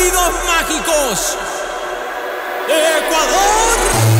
sonidos mágicos. Ecuador.